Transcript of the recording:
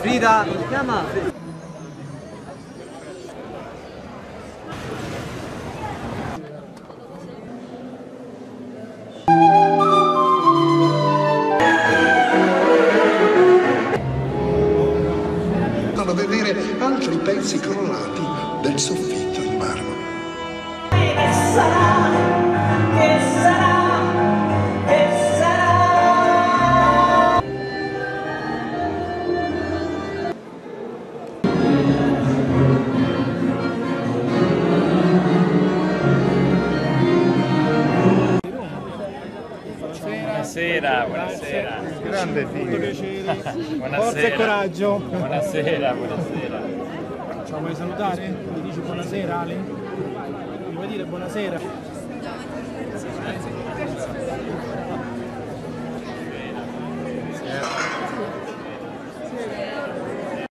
Frida, come si chiama? a vedere altri pezzi crollati del soffitto in marmo. Buonasera, buonasera. Grande figlio. Buonasera. Forza e coraggio. Buonasera, buonasera. Ciao, vuoi salutare? Mi dici buonasera Ale? Mi vuoi dire buonasera?